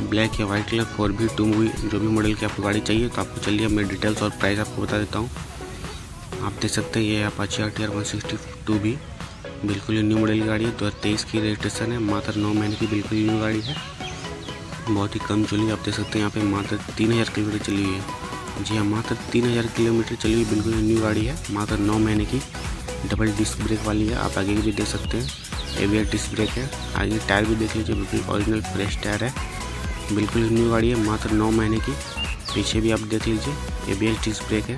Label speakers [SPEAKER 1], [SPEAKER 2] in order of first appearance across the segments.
[SPEAKER 1] Black या white colour, four V टू मूवी, जो भी मॉडल की आपको गाड़ी चाहिए तो आपको चलिए, मैं डिटेल्स और प्राइस आपको बता देता हूँ। आप देख सकते हैं, ये Apache R T R one sixty two V बिल्कुल ही न्यू मॉडल की गाड़ी है। दो हज़ार तेईस की रजिस्ट्रेशन है, मात्र नौ महीने की बिल्कुल न्यू गाड़ी है। बहुत ही कम चली आप देख सकते हैं, यहाँ पे मात्र तीन हज़ार किलोमीटर चली हुई है। जी हाँ मात्र तीन हज़ार किलोमीटर चली हुई बिल्कुल न्यू गाड़ी है। मात्र नौ महीने की डबल डिस्क ब्रेक वाली है। आप आगे भी देख सकते हैं एवियर डिस्क ब्रेक है। आगे टायर भी देख लीजिए, बिल्कुल ओरिजिनल फ्रेश टायर है। बिल्कुल न्यू गाड़ी है, मात्र नौ महीने की। पीछे भी आप देख लीजिए एवियर डिस्क ब्रेक है।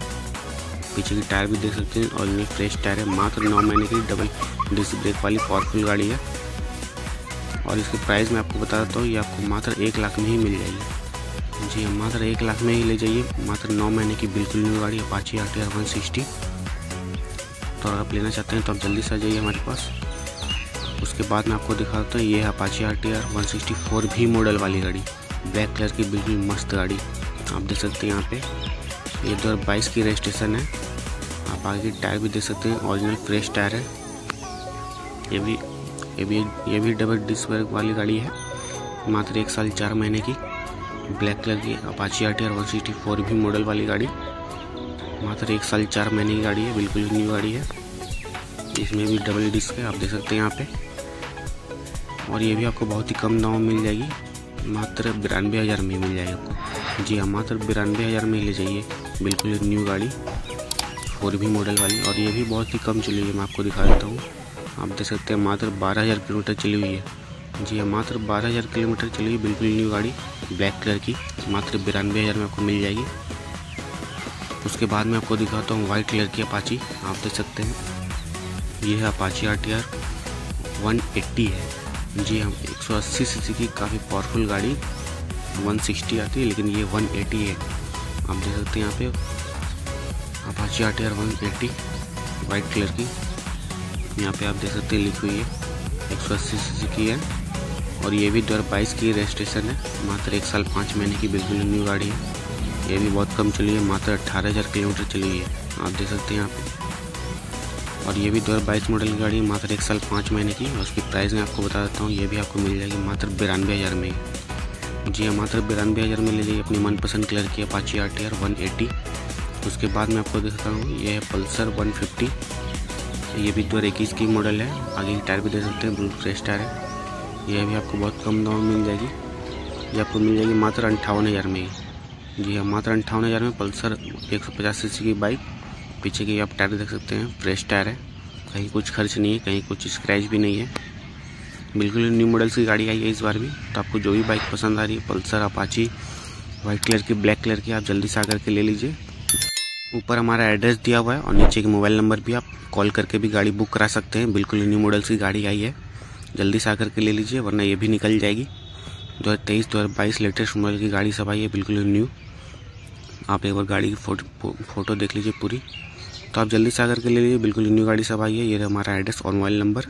[SPEAKER 1] पीछे की टायर भी देख सकते हैं, और ये फ्रेश टायर है, मात्र नौ महीने की डबल डिस्क ब्रेक वाली पावरफुल गाड़ी है। और इसके प्राइस मैं आपको बता देता हूँ, ये आपको मात्र एक लाख में ही मिल जाएगी। जी हाँ मात्र एक लाख में ही ले जाइए, मात्र नौ महीने की बिल्कुल न्यू गाड़ी Apache R T one sixty तो अगर आप लेना चाहते हैं तो आप जल्दी से आ जाइए हमारे पास। उसके बाद मैं आपको दिखा देता हूँ, ये है Apache R T R one sixty four V model वाली गाड़ी। ब्लैक कलर की बिल्कुल मस्त गाड़ी। आप देख सकते हैं यहाँ पे। ये दो हज़ार बाईस की रजिस्ट्रेशन है। आप आगे टायर भी देख सकते हैं ओरिजिनल फ्रेश टायर है। ये भी ये भी ये भी डबल डिस्क वाली गाड़ी है। मात्र एक साल, चार महीने की। ब्लैक कलर की Apache R T R one sixty four V model वाली गाड़ी। मात्र एक साल, चार महीने की गाड़ी है। बिल्कुल न्यू गाड़ी है। इसमें भी डबल डिस्क है। आप देख सकते हैं यहाँ पे। और ये भी आपको बहुत ही कम दाम में मिल जाएगी। मात्र बिरानवे हज़ार में मिल जाएगी आपको। जी हाँ मात्र बिरानवे हज़ार में ले जाइए। बिल्कुल न्यू गाड़ी फोर भी मॉडल वाली। और ये भी बहुत ही कम चली हुई है, मैं आपको दिखा देता हूँ। आप देख सकते हैं, मात्र बारह हज़ार किलोमीटर चली हुई है। जी हाँ मात्र बारह हज़ार किलोमीटर चली हुई बिल्कुल न्यू गाड़ी ब्लैक कलर की। मात्र बिरानवे हज़ार में आपको मिल जाएगी। उसके बाद मैं आपको दिखाता हूँ वाइट कलर की अपाची आप देख सकते हैं, ये है Apache R T R one eighty है। जी हाँ एक सौ सी की काफ़ी पावरफुल गाड़ी वन सिक्सटी आती है, लेकिन ये वन एटी है। आप देख सकते हैं यहाँ पे Apache R T R one eighty white colour की। यहाँ पे आप देख सकते हैं, लिखी हुई है, एक सौ अस्सी सी की है। और ये भी दो हज़ार बाईस की रजिस्ट्रेशन है, मात्र एक साल पाँच महीने की बिल्कुल न्यू गाड़ी है। ये भी बहुत कम चली है, मात्र अट्ठारह हज़ार किलोमीटर चली है। आप देख सकते हैं यहाँ पे। और ये भी दो हज़ार बाईस मॉडल की गाड़ी है, मात्र एक साल पाँच महीने की और उसकी प्राइस मैं आपको बता देता हूँ, ये भी आपको मिल जाएगी मात्र बिरानवे हज़ार में। जी हाँ मात्र बिरानवे हज़ार में ले जाइए अपनी मनपसंद कलर की Apache R T R one eighty उसके बाद मैं आपको दिखाता हूँ, ये है पल्सर वन फिफ्टी ये भी दो इक्कीस की मॉडल है, आगे टायर भी दे सकते हैं, ब्लू फ्रेश टायर है। यह भी आपको बहुत कम दाम में मिल जाएगी। ये आपको मिल जाएगी मात्र अंठावन हज़ार में। जी हाँ मात्र अंठावन हज़ार में पल्सर एक सौ पचास सी की बाइक पीछे की आप टायर देख सकते हैं, फ्रेश टायर है। कहीं कुछ खर्च नहीं है, कहीं कुछ स्क्रैच भी नहीं है। बिल्कुल न्यू मॉडल्स की गाड़ी आई है इस बार भी। तो आपको जो भी बाइक पसंद आ रही है पल्सर अपाची वाइट कलर की ब्लैक कलर की, आप जल्दी से आकर के ले लीजिए। ऊपर हमारा एड्रेस दिया हुआ है और नीचे के मोबाइल नंबर भी आप कॉल करके भी गाड़ी बुक करा सकते हैं। बिल्कुल न्यू मॉडल्स की गाड़ी आई है। जल्दी से आकर के ले लीजिए, वरना ये भी निकल जाएगी। दो हज़ार तेईस, दो हज़ार बाईस लेटेस्ट मॉडल की गाड़ी सब आई है, बिल्कुल न्यू आप एक बार गाड़ी की फ़ोटो फ़ोटो देख लीजिए पूरी। तो आप जल्दी से आकर के ले लीजिए। बिल्कुल न्यू गाड़ी सब आई है। ये हमारा एड्रेस और मोबाइल नंबर